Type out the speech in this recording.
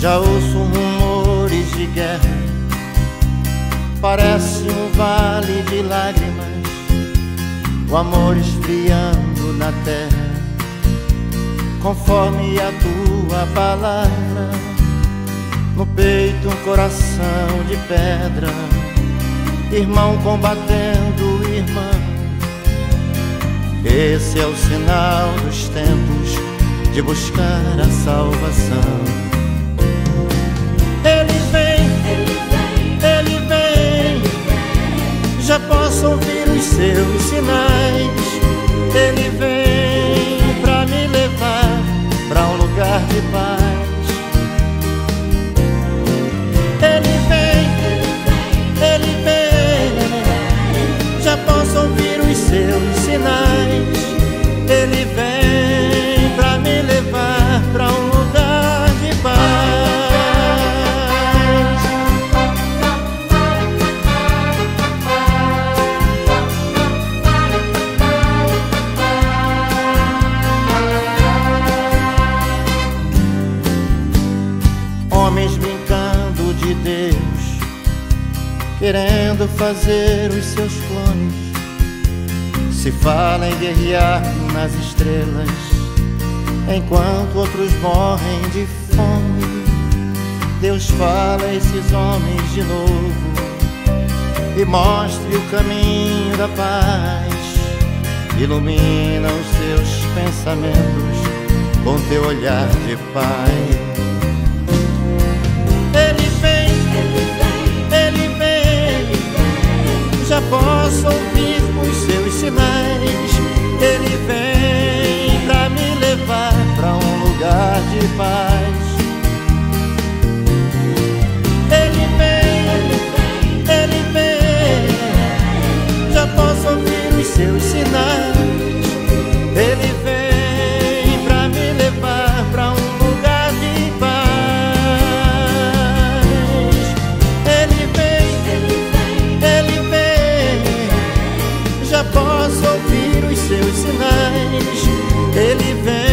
Já ouço rumores de guerra, parece um vale de lágrimas, o amor esfriando na terra, conforme a tua palavra. No peito um coração de pedra, irmão combatendo irmã. Esse é o sinal dos tempos de buscar a salvação. Já posso ouvir os seus sinais. Ele vem pra me levar pra um lugar de paz. Querendo fazer os seus clones. Se fala em guerrear nas estrelas, enquanto outros morrem de fome. Deus fala a esses homens de novo e mostre o caminho da paz. Ilumina os seus pensamentos com teu olhar de pai. Ele já posso ouvir os seus sinais. Ele vem.